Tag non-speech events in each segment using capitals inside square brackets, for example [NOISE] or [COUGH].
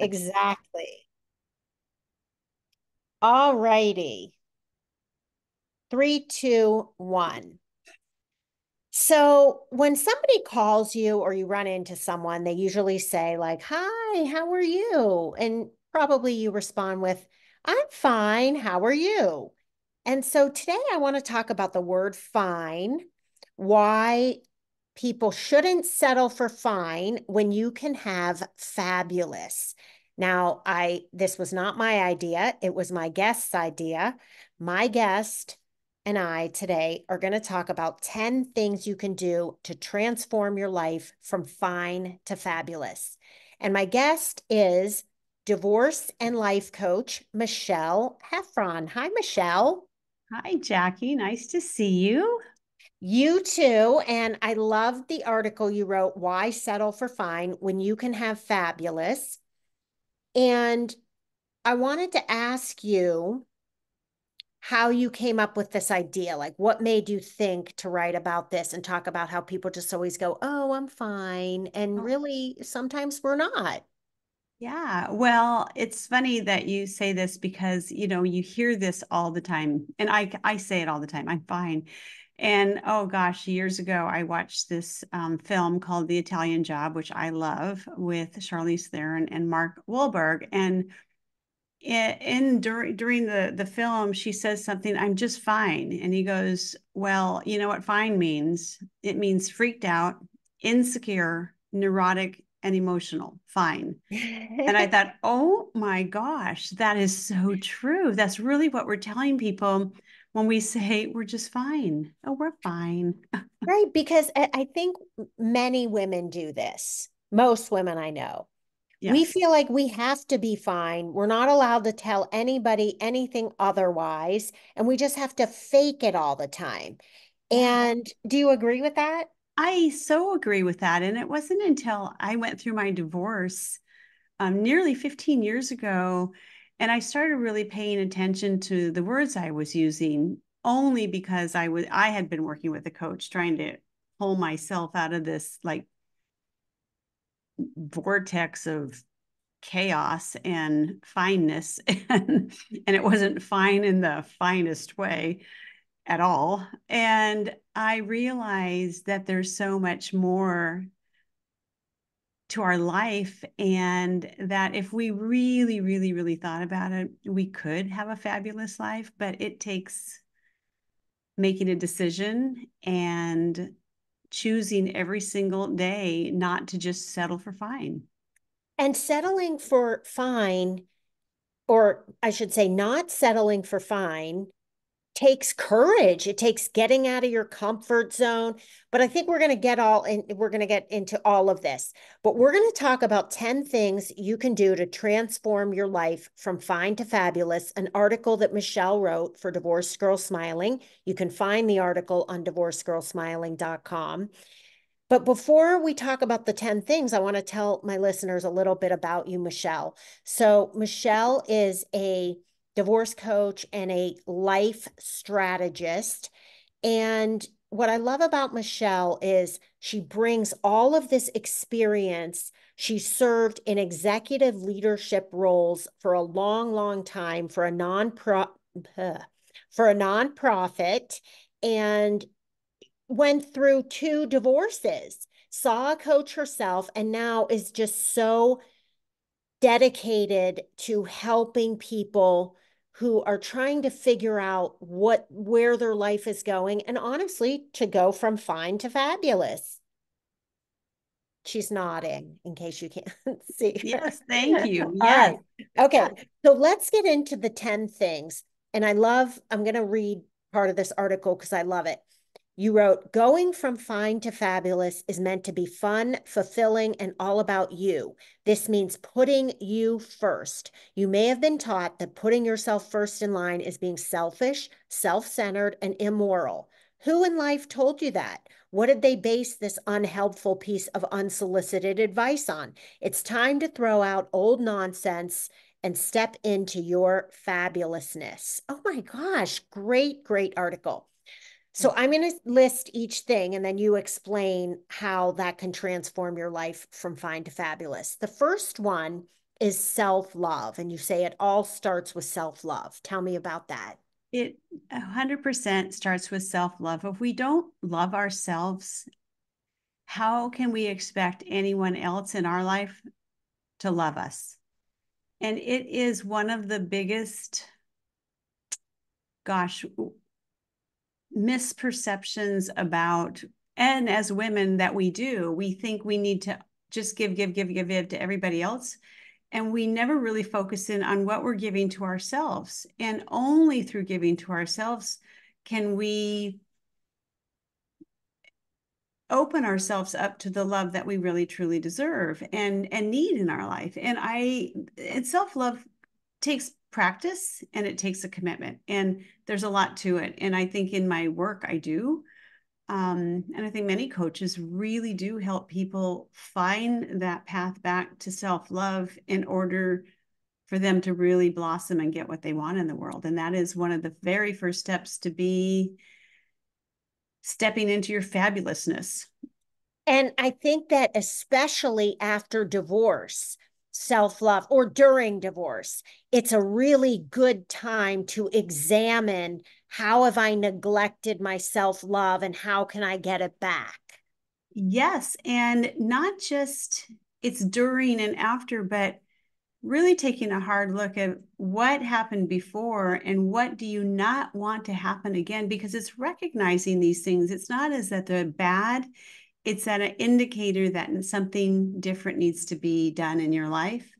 exactly. All righty. Three, two, one. So when somebody calls you or you run into someone, they usually say, like, Hi, how are you? And probably you respond with, I'm fine. How are you? And so today I want to talk about the word fine, why people shouldn't settle for fine when you can have fabulous. Now, I this was not my idea, it was my guest's idea. My guest and I today are going to talk about 10 things you can do to transform your life from fine to fabulous. And my guest is divorce and life coach, Michèle Heffron. Hi, Michèle. Hi, Jackie. Nice to see you. You too. And I love the article you wrote, Why Settle for Fine When You Can Have Fabulous. And I wanted to ask you how you came up with this idea. Like, what made you think to write about this and talk about how people just always go, Oh, I'm fine. And oh. really, sometimes we're not. Yeah. Well, it's funny that you say this because, you know, you hear this all the time. And I, I say it all the time. I'm fine. And oh gosh, years ago, I watched this um, film called The Italian Job, which I love, with Charlize Theron and Mark Wahlberg. And in, in during during the the film, she says something. I'm just fine, and he goes, "Well, you know what fine means? It means freaked out, insecure, neurotic, and emotional. Fine." and I [LAUGHS] thought, "Oh my gosh, that is so true. That's really what we're telling people." When we say we're just fine. Oh, we're fine. [LAUGHS] right. Because I think many women do this. Most women I know. Yes. We feel like we have to be fine. We're not allowed to tell anybody anything otherwise. And we just have to fake it all the time. And do you agree with that? I so agree with that. And it wasn't until I went through my divorce um, nearly 15 years ago and I started really paying attention to the words I was using only because I was I had been working with a coach trying to pull myself out of this like vortex of chaos and fineness. [LAUGHS] And and it wasn't fine in the finest way at all. And i realized that there's so much more to our life and that if we really really really thought about it we could have a fabulous life but it takes making a decision and choosing every single day not to just settle for fine. And settling for fine, or I should say, not settling for fine, takes courage. It takes getting out of your comfort zone. But I think we're going to get all in, we're going to get into all of this. But we're going to talk about 10 things you can do to transform your life from fine to fabulous, an article that Michèle wrote for Divorced Girl Smiling. You can find the article on divorcedgirlsmiling.com. But before we talk about the 10 things, I want to tell my listeners a little bit about you, Michèle. So, Michèle is a divorce coach and a life strategist. And what I love about Michèle is she brings all of this experience. She served in executive leadership roles for a long, long time for a non for a nonprofit and went through two divorces, saw a coach herself, and now is just so dedicated to helping people who are trying to figure out what where their life is going and honestly to go from fine to fabulous. She's nodding in case you can't [LAUGHS] see her. yes thank you. [LAUGHS] Yes. Okay so let's get into the 10 things and i love i'm going to read part of this article because i love it you wrote, going from fine to fabulous is meant to be fun, fulfilling, and all about you. This means putting you first. You may have been taught that putting yourself first in line is being selfish, self centered, and immoral. Who in life told you that? What did they base this unhelpful piece of unsolicited advice on? It's time to throw out old nonsense and step into your fabulousness. Oh my gosh, great, great article. So mm. I'm going to list each thing and then you explain how that can transform your life from fine to fabulous. The first one is self love. And you say it all starts with self love. Tell me about that. It 100% starts with self love. If we don't love ourselves, how can we expect anyone else in our life to love us? And it is one of the biggest, gosh, misperceptions about, and as women that we do, we think we need to just give, give, give, give, give to everybody else. And we never really focus in on what we're giving to ourselves. And only through giving to ourselves can we open ourselves up to the love that we really truly deserve and and need in our life and i and self-love takes practice and it takes a commitment and there's a lot to it and i think in my work i do um, and i think many coaches really do help people find that path back to self-love in order for them to really blossom and get what they want in the world and that is one of the very first steps to be stepping into your fabulousness. And I think that especially after divorce, self love, or during divorce, it's a really good time to examine how have I neglected my self love and how can I get it back? Yes. And not just it's during and after, but really taking a hard look at what happened before and what do you not want to happen again because it's recognizing these things it's not as that they're bad it's that an indicator that something different needs to be done in your life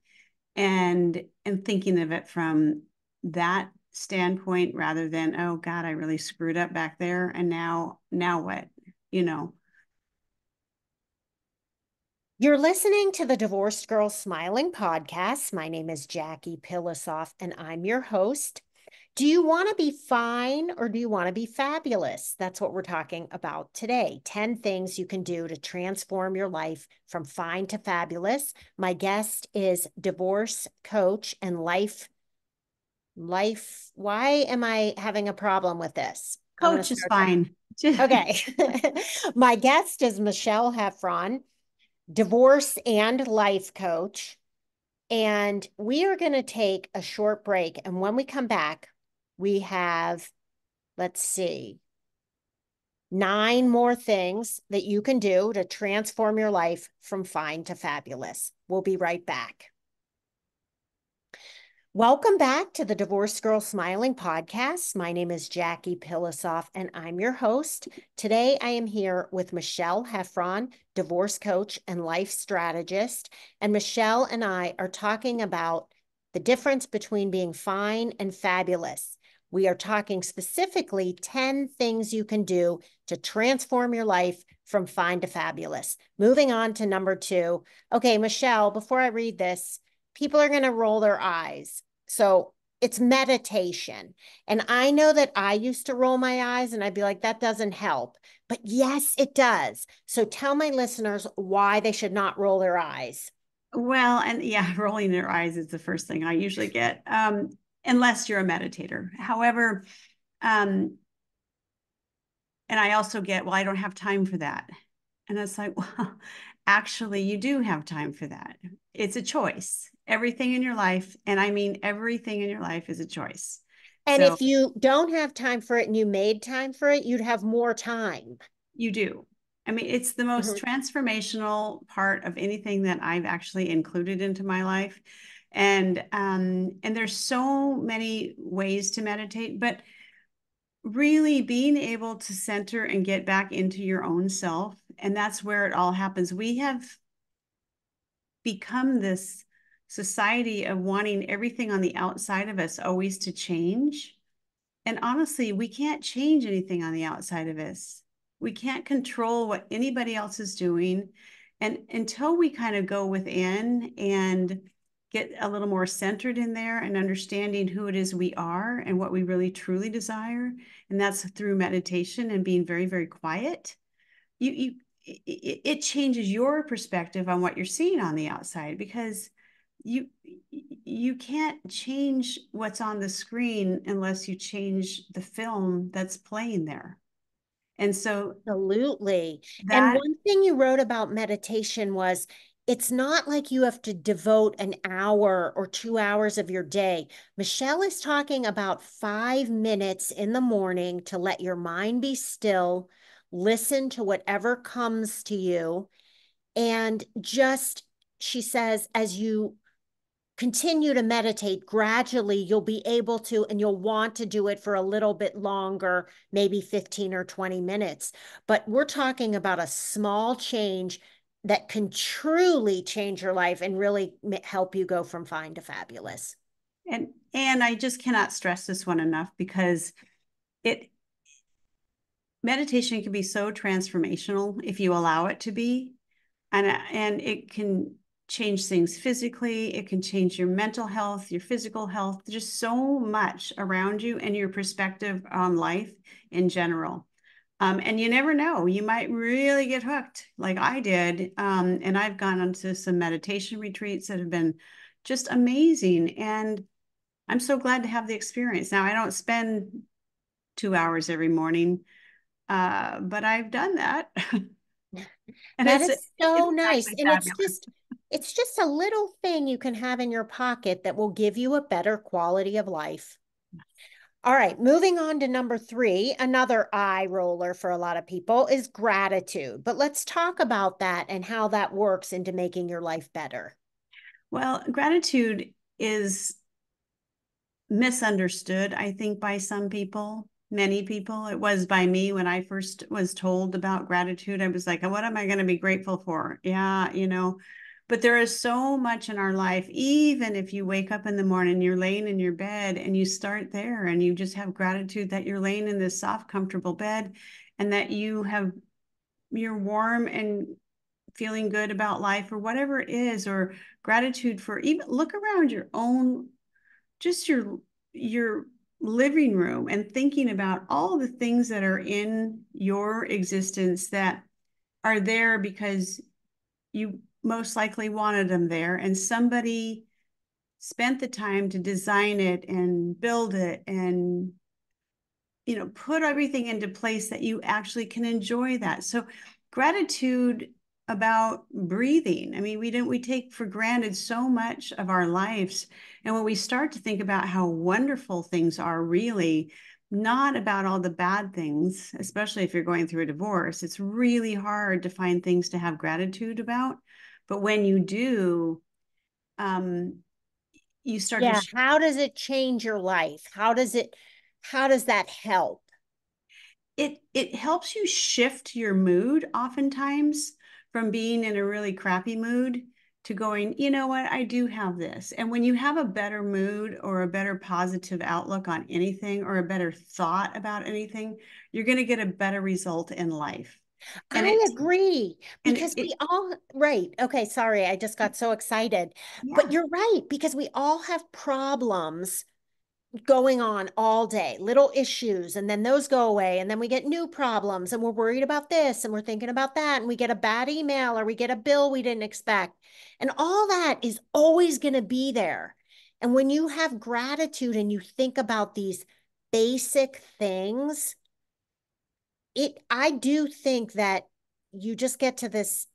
and and thinking of it from that standpoint rather than oh god i really screwed up back there and now now what you know you're listening to the Divorced Girl Smiling podcast. My name is Jackie Pilosoff, and I'm your host. Do you want to be fine or do you want to be fabulous? That's what we're talking about today. 10 things you can do to transform your life from fine to fabulous. My guest is divorce coach and life life why am I having a problem with this? Coach is fine. [LAUGHS] okay. [LAUGHS] My guest is Michèle Heffron divorce and life coach. And we are going to take a short break. And when we come back, we have, let's see, nine more things that you can do to transform your life from fine to fabulous. We'll be right back. Welcome back to the Divorce Girl Smiling podcast. My name is Jackie Pilosoff, and I'm your host. Today, I am here with Michèle Heffron, divorce coach and life strategist. And Michèle and I are talking about the difference between being fine and fabulous. We are talking specifically 10 things you can do to transform your life from fine to fabulous. Moving on to number two. Okay, Michèle, before I read this, people are going to roll their eyes. So it's meditation. And I know that I used to roll my eyes and I'd be like, that doesn't help. But yes, it does. So tell my listeners why they should not roll their eyes. Well, and yeah, [LAUGHS] rolling their eyes is the first thing I usually get, um, unless you're a meditator. However, um, and I also get, well, I don't have time for that. And it's like, [LAUGHS] well, actually, you do have time for that. It's a choice everything in your life, and I mean everything in your life is a choice. And so, if you don't have time for it and you made time for it, you'd have more time. You do. I mean, it's the most mm-hmm. transformational part of anything that I've actually included into my life. And um, and there's so many ways to meditate, but really being able to center and get back into your own self. And that's where it all happens. We have become this society of wanting everything on the outside of us always to change. And honestly, we can't change anything on the outside of us. We can't control what anybody else is doing. And until we kind of go within and get a little more centered in there and understanding who it is we are and what we really truly desire, and that's through meditation and being very, very quiet, you, you it, it changes your perspective on what you're seeing on the outside because you you can't change what's on the screen unless you change the film that's playing there. And so absolutely. That, and one thing you wrote about meditation was it's not like you have to devote an hour or two hours of your day. Michèle is talking about five minutes in the morning to let your mind be still, listen to whatever comes to you, and just, she says, as you continue to meditate gradually you'll be able to and you'll want to do it for a little bit longer maybe 15 or 20 minutes but we're talking about a small change that can truly change your life and really help you go from fine to fabulous and and i just cannot stress this one enough because it meditation can be so transformational if you allow it to be and and it can change things physically, it can change your mental health, your physical health, just so much around you and your perspective on life in general. Um, and you never know, you might really get hooked like I did. Um, and I've gone onto some meditation retreats that have been just amazing. And I'm so glad to have the experience. Now, I don't spend two hours every morning, uh, but I've done that. [LAUGHS] and that is so nice. And fabulous. it's just, it's just a little thing you can have in your pocket that will give you a better quality of life. All right, moving on to number three, another eye roller for a lot of people is gratitude. But let's talk about that and how that works into making your life better. Well, gratitude is misunderstood, I think, by some people, many people. It was by me when I first was told about gratitude. I was like, what am I going to be grateful for? Yeah, you know, but there is so much in our life, even if you wake up in the morning, you're laying in your bed and you start there and you just have gratitude that you're laying in this soft, comfortable bed and that you have, you're warm and feeling good about life or whatever it is, or gratitude for even look around your own, just your, your living room and thinking about all the things that are in your existence that are there because you most likely wanted them there. And somebody spent the time to design it and build it and you know put everything into place that you actually can enjoy that. So gratitude about breathing. I mean we don't we take for granted so much of our lives. And when we start to think about how wonderful things are really not about all the bad things especially if you're going through a divorce it's really hard to find things to have gratitude about but when you do, um, you start yeah, to how does it change your life? How does it how does that help? It it helps you shift your mood oftentimes from being in a really crappy mood to going, you know what, I do have this. And when you have a better mood or a better positive outlook on anything or a better thought about anything, you're going to get a better result in life. And I agree because it, we all right. Okay, sorry, I just got so excited. Yeah. But you're right because we all have problems going on all day, little issues, and then those go away, and then we get new problems, and we're worried about this, and we're thinking about that, and we get a bad email or we get a bill we didn't expect. And all that is always going to be there. And when you have gratitude and you think about these basic things, it I do think that you just get to this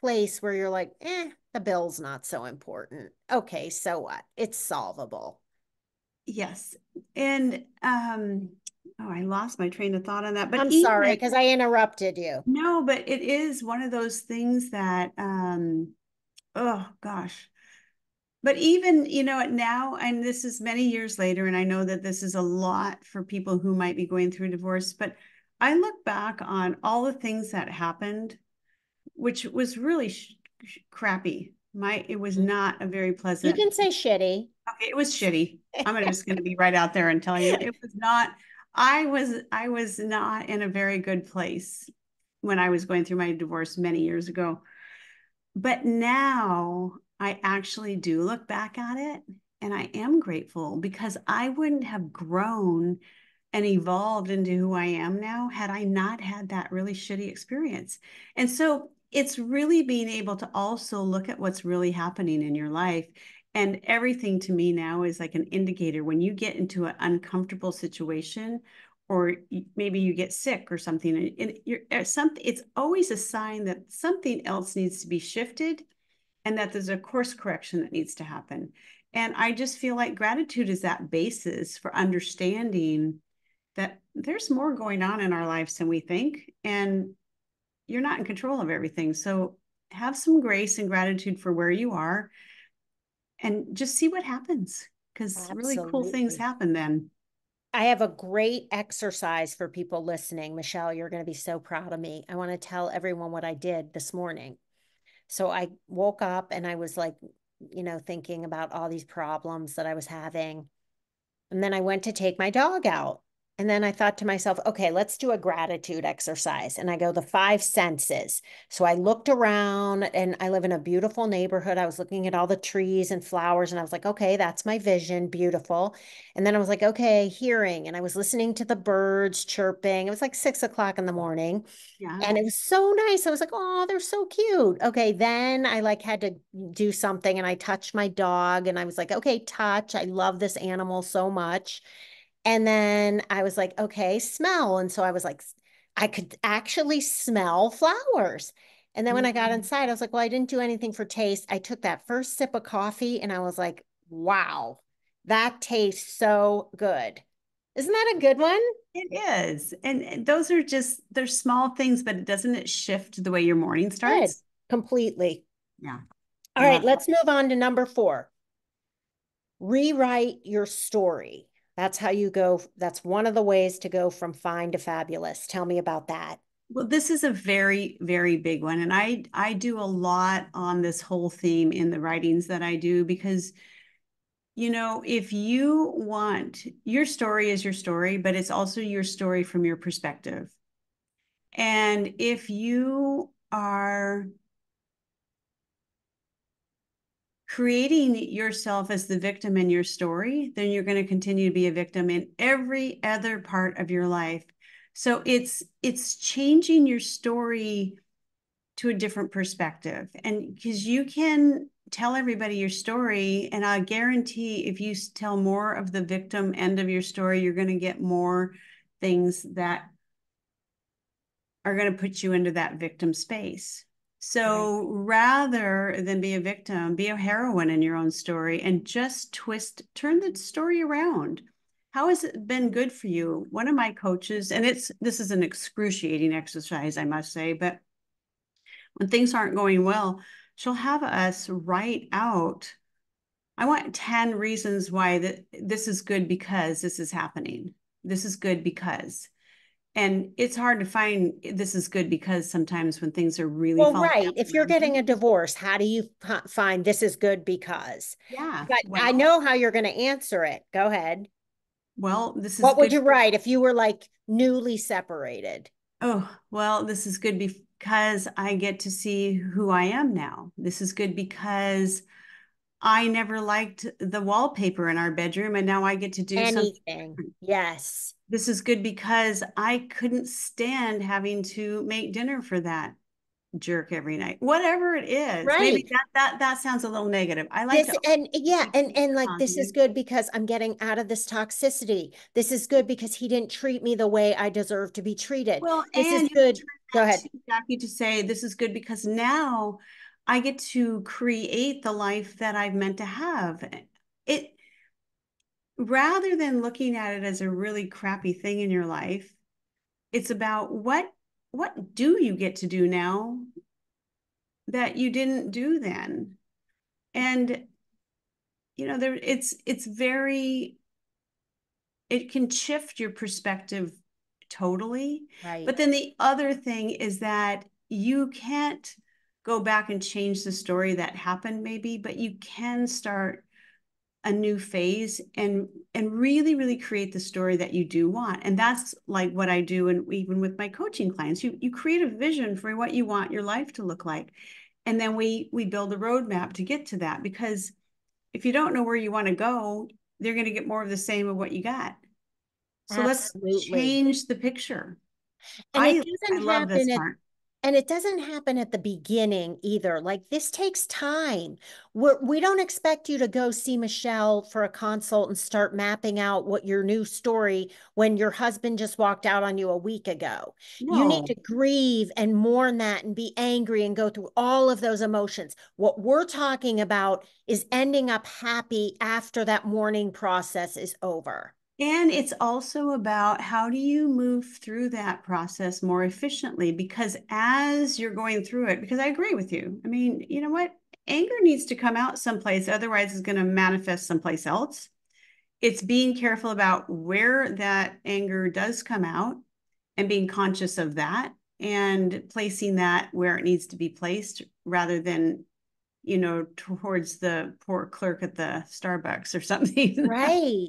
place where you're like, eh, the bill's not so important. Okay, so what? It's solvable. Yes. And um oh, I lost my train of thought on that. But I'm sorry because I interrupted you. No, but it is one of those things that um oh gosh. But even, you know, now, and this is many years later, and I know that this is a lot for people who might be going through divorce, but I look back on all the things that happened, which was really sh- sh- crappy. My it was mm-hmm. not a very pleasant. You can say shitty. Okay, it was shitty. [LAUGHS] I'm just going to be right out there and tell you it was not. I was I was not in a very good place when I was going through my divorce many years ago. But now I actually do look back at it and I am grateful because I wouldn't have grown and evolved into who I am now had I not had that really shitty experience. And so it's really being able to also look at what's really happening in your life. And everything to me now is like an indicator when you get into an uncomfortable situation or maybe you get sick or something and you're uh, something it's always a sign that something else needs to be shifted and that there's a course correction that needs to happen. And I just feel like gratitude is that basis for understanding that there's more going on in our lives than we think. And you're not in control of everything. So have some grace and gratitude for where you are and just see what happens because really cool things happen then. I have a great exercise for people listening. Michèle, you're going to be so proud of me. I want to tell everyone what I did this morning. So I woke up and I was like, you know, thinking about all these problems that I was having. And then I went to take my dog out. And then I thought to myself, okay, let's do a gratitude exercise. And I go, the five senses. So I looked around and I live in a beautiful neighborhood. I was looking at all the trees and flowers and I was like, okay, that's my vision. Beautiful. And then I was like, okay, hearing. And I was listening to the birds chirping. It was like six o'clock in the morning. Yeah. And it was so nice. I was like, oh, they're so cute. Okay. Then I like had to do something and I touched my dog and I was like, okay, touch. I love this animal so much. And then I was like, okay, smell. And so I was like, I could actually smell flowers. And then when I got mm-hmm. inside, I was like, well, I didn't do anything for taste. I took that first sip of coffee and I was like, wow, that tastes so good. Isn't that a good one? It is. And those are just, they're small things, but it doesn't it shift the way your morning starts? Good. Completely. Yeah. All yeah. right, let's move on to number four. Rewrite your story. That's how you go. That's one of the ways to go from fine to fabulous. Tell me about that. Well, this is a very, very big one. And I I do a lot on this whole theme in the writings that I do because you know, if you want your story is your story, but it's also your story from your perspective. And if you are creating yourself as the victim in your story, then you're going to continue to be a victim in every other part of your life. So it's it's changing your story to a different perspective. And because you can tell everybody your story and I guarantee if you tell more of the victim end of your story, you're going to get more things that are going to put you into that victim space. So right. rather than be a victim, be a heroine in your own story and just twist, turn the story around. How has it been good for you? One of my coaches, and it's this is an excruciating exercise, I must say, but when things aren't going well, she'll have us write out I want 10 reasons why that this is good because this is happening. This is good because and it's hard to find this is good because sometimes when things are really well right if you're getting a divorce how do you find this is good because? Yeah but well, i know how you're going to answer it. Go ahead. Well this is what would you write if you were like newly separated? Oh well this is good because i get to see who i am now. This is good because I never liked the wallpaper in our bedroom, and now I get to do anything. Something. Yes. This is good because I couldn't stand having to make dinner for that jerk every night. Whatever it is. Right. Maybe that that that sounds a little negative. I like this, and yeah, and and like this is good because I'm getting out of this toxicity. This is good because he didn't treat me the way I deserve to be treated. Well, this is good. Go ahead. Jackie to say this is good because now I get to create the life that I've meant to have. It rather than looking at it as a really crappy thing in your life, it's about what what do you get to do now that you didn't do then? And you know, there it's it's very it can shift your perspective totally. Right. But then the other thing is that you can't go back and change the story that happened maybe but you can start a new phase and and really really create the story that you do want. And that's like what i do and even with my coaching clients. You you create a vision for what you want your life to look like. And then we we build a roadmap to get to that because if you don't know where you want to go they're going to get more of the same of what you got. So Absolutely. let's change the picture. And I, it doesn't happen at, And it doesn't happen at the beginning either. Like this takes time. We're, we don't expect you to go see Michèle for a consult and start mapping out what your new story when your husband just walked out on you a week ago. No. You need to grieve and mourn that and be angry and go through all of those emotions. What we're talking about is ending up happy after that mourning process is over. And it's also about how do you move through that process more efficiently? Because as you're going through it, because I agree with you. I mean, you know what? Anger needs to come out someplace, otherwise, it's going to manifest someplace else. It's being careful about where that anger does come out and being conscious of that and placing that where it needs to be placed rather than you know towards the poor clerk at the starbucks or [LAUGHS] something right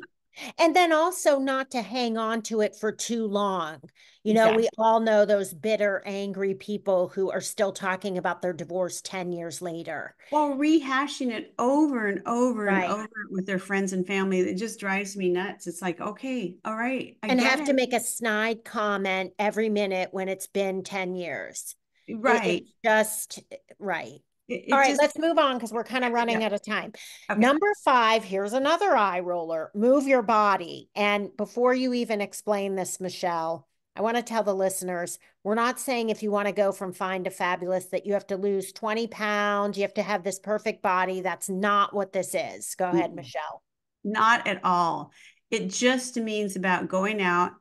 and then also not to hang on to it for too long. You know, exactly. we all know those bitter, angry people who are still talking about their divorce 10 years later. Well, rehashing it over and over right. and over with their friends and family. It just drives me nuts. It's like, okay, all right. I and have it. to make a snide comment every minute when it's been 10 years. Right. It, just right. It, it All right, just, let's move on because we're kind of running yeah. out of time. Okay. Number five, here's another eye roller move your body. And before you even explain this, Michèle, I want to tell the listeners we're not saying if you want to go from fine to fabulous that you have to lose 20 pounds, you have to have this perfect body. That's not what this is. Go ahead, Michèle. Not at all. It just means about going out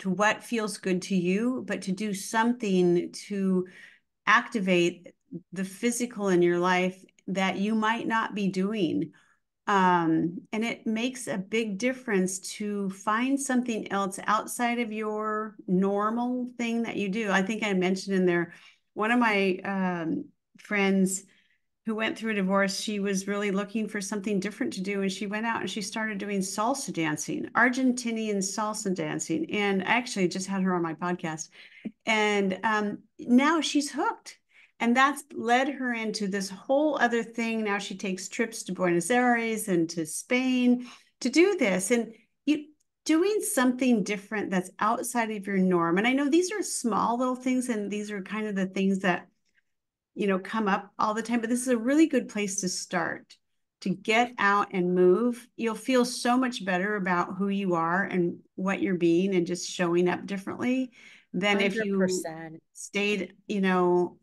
to what feels good to you, but to do something to activate the physical in your life that you might not be doing. Um, and it makes a big difference to find something else outside of your normal thing that you do. I think I mentioned in there, one of my um, friends who went through a divorce, she was really looking for something different to do. And she went out and she started doing salsa dancing, Argentinian salsa dancing. And I actually just had her on my podcast. And um, now she's hooked and that's led her into this whole other thing. Now she takes trips to Buenos Aires and to Spain to do this. And you doing something different that's outside of your norm. And I know these are small little things, and these are kind of the things that you know come up all the time, but this is a really good place to start to get out and move. You'll feel so much better about who you are and what you're being and just showing up differently than 100%. if you stayed, you know,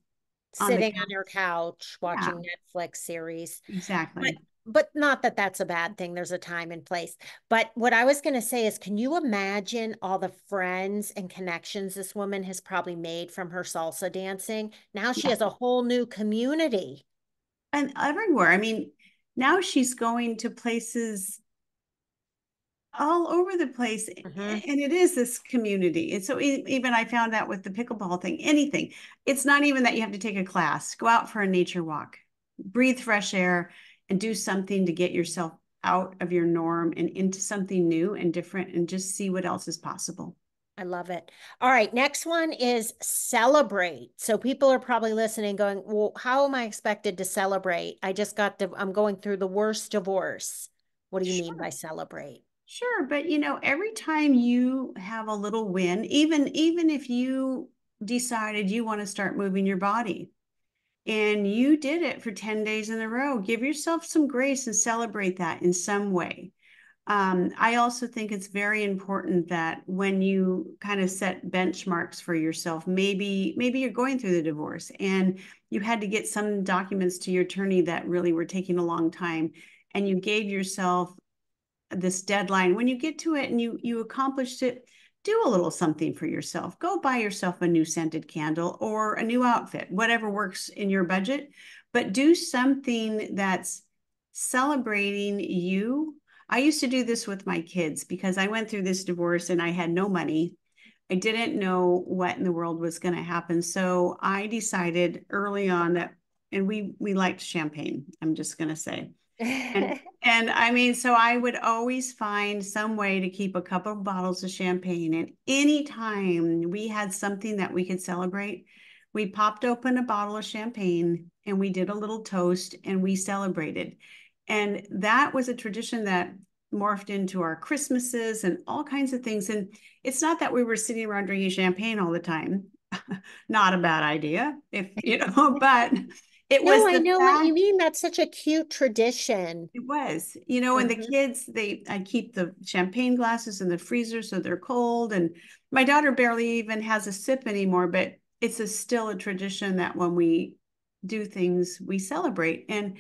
sitting on, on your couch watching yeah. Netflix series. Exactly. But, but not that that's a bad thing. There's a time and place. But what I was going to say is, can you imagine all the friends and connections this woman has probably made from her salsa dancing? Now she yeah. has a whole new community. And everywhere. I mean, now she's going to places all over the place mm-hmm. and it is this community and so even i found out with the pickleball thing anything it's not even that you have to take a class go out for a nature walk breathe fresh air and do something to get yourself out of your norm and into something new and different and just see what else is possible I love it. All right. Next one is celebrate. So people are probably listening going, well, how am I expected to celebrate? I just got to, I'm going through the worst divorce. What do you sure. mean by celebrate? Sure, but you know, every time you have a little win, even even if you decided you want to start moving your body and you did it for 10 days in a row, give yourself some grace and celebrate that in some way. Um, I also think it's very important that when you kind of set benchmarks for yourself, maybe maybe you're going through the divorce and you had to get some documents to your attorney that really were taking a long time, and you gave yourself this deadline when you get to it and you you accomplished it do a little something for yourself. Go buy yourself a new scented candle or a new outfit whatever works in your budget but do something that's celebrating you. I used to do this with my kids because i went through this divorce and i had no money. I didn't know what in the world was going to happen. So i decided early on that and we we liked champagne i'm just going to say and, [LAUGHS] and I mean, so I would always find some way to keep a couple of bottles of champagne. And anytime we had something that we could celebrate, we popped open a bottle of champagne and we did a little toast and we celebrated. And that was a tradition that morphed into our Christmases and all kinds of things. And it's not that we were sitting around drinking champagne all the time. [LAUGHS] not a bad idea if you know, [LAUGHS] but it No, was I know what you mean. That's such a cute tradition. it was, you know, and the Mhm. kids, they I keep the champagne glasses in the freezer so they're cold. And my daughter barely even has a sip anymore, but it's a, still a tradition that when we do things, we celebrate. And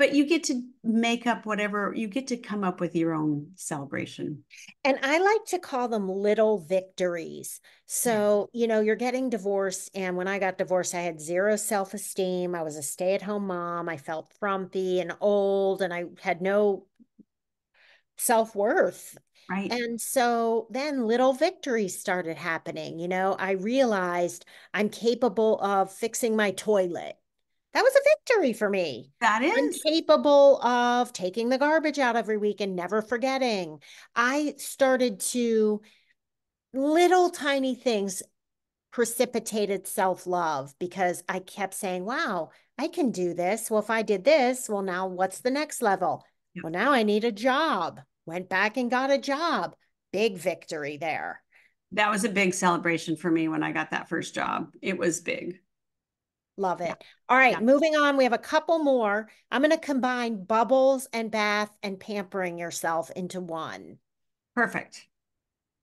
but you get to make up whatever you get to come up with your own celebration. And I like to call them little victories. So, you know, you're getting divorced. And when I got divorced, I had zero self esteem. I was a stay at home mom. I felt frumpy and old, and I had no self worth. Right. And so then little victories started happening. You know, I realized I'm capable of fixing my toilet. That was a victory for me. That is. I'm capable of taking the garbage out every week and never forgetting. I started to little tiny things precipitated self love because I kept saying, wow, I can do this. Well, if I did this, well, now what's the next level? Yep. Well, now I need a job. Went back and got a job. Big victory there. That was a big celebration for me when I got that first job. It was big. Love it. All right, Yeah. moving on. We have a couple more. I'm going to combine bubbles and bath and pampering yourself into one. Perfect.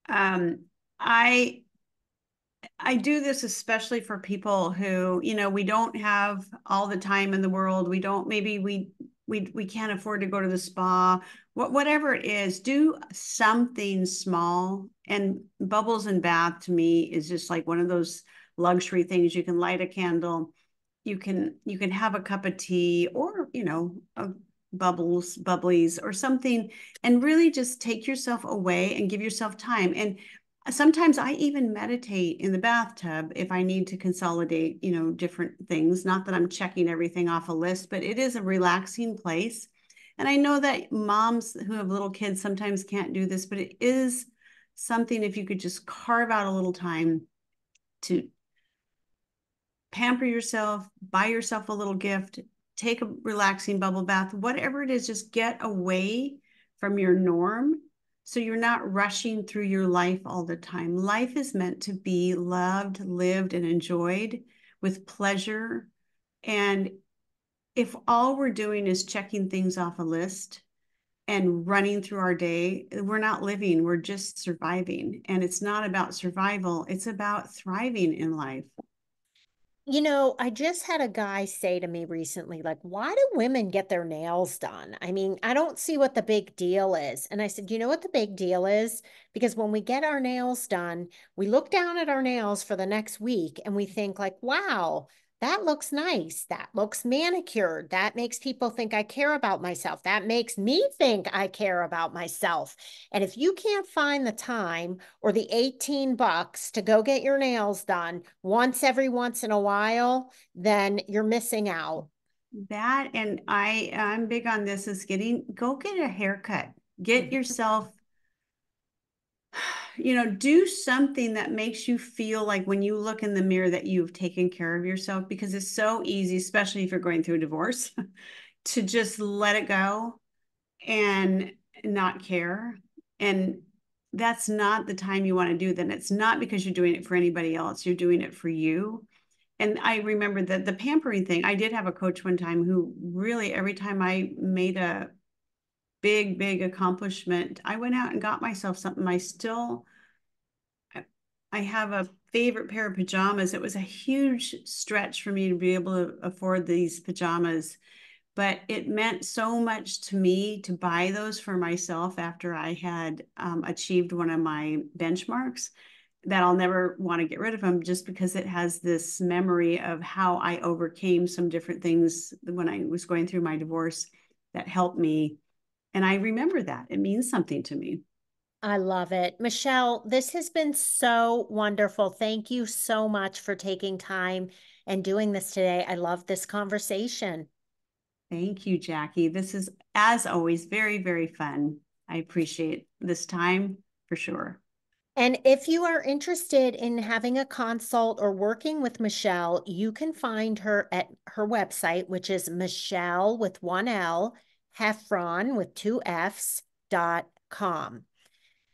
Um, I I do this especially for people who, you know, we don't have all the time in the world. We don't maybe we we we can't afford to go to the spa. What whatever it is, do something small. And bubbles and bath to me is just like one of those luxury things. You can light a candle, you can you can have a cup of tea or, you know, a bubbles, bubblies or something and really just take yourself away and give yourself time. And sometimes I even meditate in the bathtub if I need to consolidate, you know, different things. Not that I'm checking everything off a list, but it is a relaxing place. And I know that moms who have little kids sometimes can't do this, but it is something if you could just carve out a little time to pamper yourself, buy yourself a little gift, take a relaxing bubble bath, whatever it is, just get away from your norm so you're not rushing through your life all the time. Life is meant to be loved, lived, and enjoyed with pleasure. And if all we're doing is checking things off a list and running through our day, we're not living, we're just surviving. And it's not about survival, it's about thriving in life. You know, I just had a guy say to me recently, like, why do women get their nails done? I mean, I don't see what the big deal is. And I said, you know what the big deal is? Because when we get our nails done, we look down at our nails for the next week and we think, like, wow, that looks nice. That looks manicured. That makes people think I care about myself. That makes me think I care about myself. And if you can't find the time or the 18 bucks to go get your nails done once every once in a while, then you're missing out. That and I I'm big on this is getting go get a haircut. Get mm-hmm. yourself you know, do something that makes you feel like when you look in the mirror that you've taken care of yourself because it's so easy, especially if you're going through a divorce, [LAUGHS] to just let it go and not care. And that's not the time you want to do that. It's not because you're doing it for anybody else, you're doing it for you. And I remember that the pampering thing, I did have a coach one time who really, every time I made a big, big accomplishment. I went out and got myself something. I still, I have a favorite pair of pajamas. It was a huge stretch for me to be able to afford these pajamas, but it meant so much to me to buy those for myself after I had um, achieved one of my benchmarks that I'll never want to get rid of them just because it has this memory of how I overcame some different things when I was going through my divorce that helped me and I remember that. It means something to me. I love it. Michèle, this has been so wonderful. Thank you so much for taking time and doing this today. I love this conversation. Thank you, Jackie. This is, as always, very, very fun. I appreciate this time for sure. And if you are interested in having a consult or working with Michèle, you can find her at her website, which is Michèle with one L, Heffron with two F's dot com.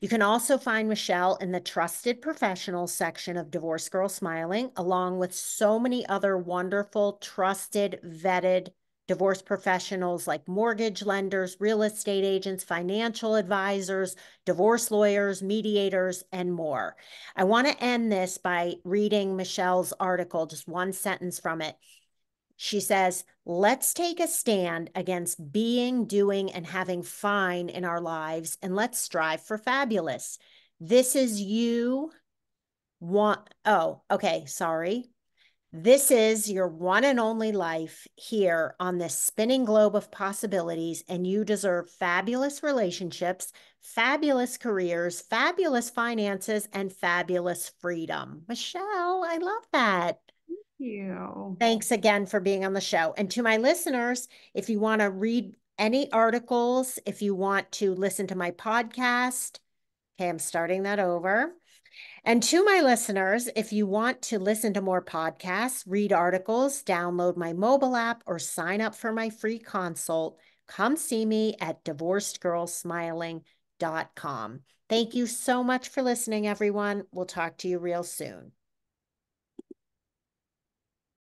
You can also find Michèle in the trusted professionals section of Divorce Girl Smiling, along with so many other wonderful, trusted, vetted divorce professionals like mortgage lenders, real estate agents, financial advisors, divorce lawyers, mediators, and more. I want to end this by reading Michèle's article, just one sentence from it. She says, let's take a stand against being, doing, and having fine in our lives, and let's strive for fabulous. This is you. Want, oh, okay, sorry. This is your one and only life here on this spinning globe of possibilities, and you deserve fabulous relationships, fabulous careers, fabulous finances, and fabulous freedom. Michèle, I love that. You. Thanks again for being on the show. And to my listeners, if you want to read any articles, if you want to listen to my podcast, okay, I'm starting that over. And to my listeners, if you want to listen to more podcasts, read articles, download my mobile app, or sign up for my free consult, come see me at divorcedgirlsmiling.com. Thank you so much for listening, everyone. We'll talk to you real soon.